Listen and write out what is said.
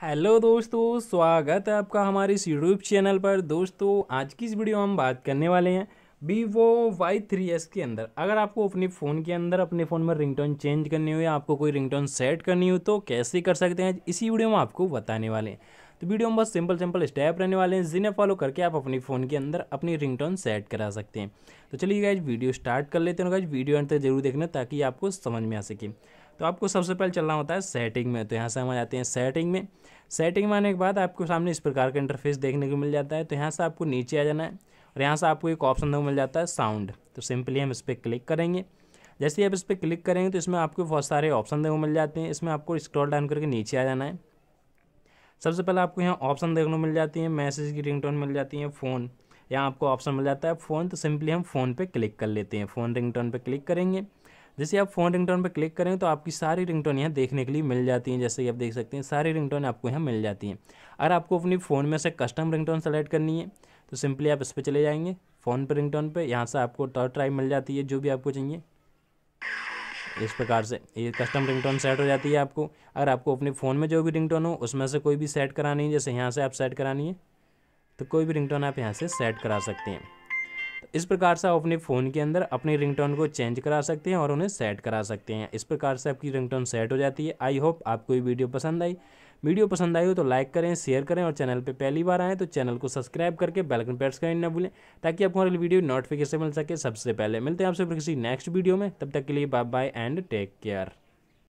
Hello दोस्तों, स्वागत है आपका हमारे इस यूट्यूब चैनल पर। दोस्तों, आज की इस वीडियो में हम बात करने वाले हैं वीवो वाई थ्री एस के अंदर। अगर आपको अपने फ़ोन के अंदर अपने फ़ोन में रिंगटोन चेंज करनी हो या आपको कोई रिंगटोन सेट करनी हो तो कैसे कर सकते हैं? इसी वीडियो में आपको बताने वाले हैं। तो वीडियो में बहुत सिंपल सिंपल स्टेप रहने वाले हैं, जिन्हें फॉलो करके आप अपने फ़ोन के अंदर अपनी रिंगटोन सेट करा सकते हैं। तो चलिए गाइज़ वीडियो स्टार्ट कर लेते हैं गाइज़ वीडियो अंत तक ज़रूर देखना ताकि आपको समझ में आ सके। तो आपको सबसे पहले चलना होता है सेटिंग में तो यहाँ से हम आ जाते हैं सेटिंग में। सेटिंग में आने के बाद आपको सामने इस प्रकार का इंटरफेस देखने को मिल जाता है तो यहाँ से आपको नीचे आ जाना है और यहाँ से आपको एक ऑप्शन मिल जाता है साउंड तो सिंपली हम इस पर क्लिक करेंगे। जैसे ही आप इस पर क्लिक करेंगे तो इसमें आपको बहुत सारे ऑप्शन देखो मिल जाते हैं। इसमें आपको स्क्रॉल डाउन करके नीचे आ जाना है। सबसे पहले आपको यहाँ ऑप्शन देखने को मिल जाती है मैसेज की रिंगटोन मिल जाती है फ़ोन यहाँ आपको ऑप्शन मिल जाता है फ़ोन तो सिंपली हम फ़ोन पे क्लिक कर लेते हैं। फ़ोन रिंगटोन पे क्लिक करेंगे। जैसे आप फ़ोन रिंगटोन पे क्लिक करें तो आपकी सारी रिंगटोन यहाँ देखने के लिए मिल जाती हैं, जैसे कि आप देख सकते हैं, सारी रिंगटोन आपको यहाँ मिल जाती हैं। अगर आपको अपनी फ़ोन में से कस्टम रिंगटोन सेलेक्ट करनी है तो सिंपली आप इस पर चले जाएँगे फ़ोन पर रिंगटोन पर यहाँ से आपको टॉर्च ट्राइब मिल जाती है, जो भी आपको चाहिए। इस प्रकार से ये कस्टम रिंगटोन सेट हो जाती है आपको। अगर आपको अपने फ़ोन में जो भी रिंगटोन हो, उसमें से कोई भी सेट करानी है, जैसे यहाँ से आप सेट करानी है तो कोई भी रिंगटोन आप यहाँ से सेट करा सकते हैं। इस प्रकार से आप अपने फ़ोन के अंदर अपने रिंगटोन को चेंज करा सकते हैं और उन्हें सेट करा सकते हैं। इस प्रकार से आपकी रिंगटोन सेट हो जाती है। आई होप आपको ये वीडियो पसंद आई। वीडियो पसंद आई हो तो लाइक करें, शेयर करें और चैनल पे पहली बार आएँ तो चैनल को सब्सक्राइब करके बेलकन प्रेस करें ना भूलें ताकि आपको हमारी वीडियो नोटिफिकेशन मिल सके। सबसे पहले मिलते हैं आपसे फिर किसी नेक्स्ट वीडियो में। तब तक के लिए bye bye and take care.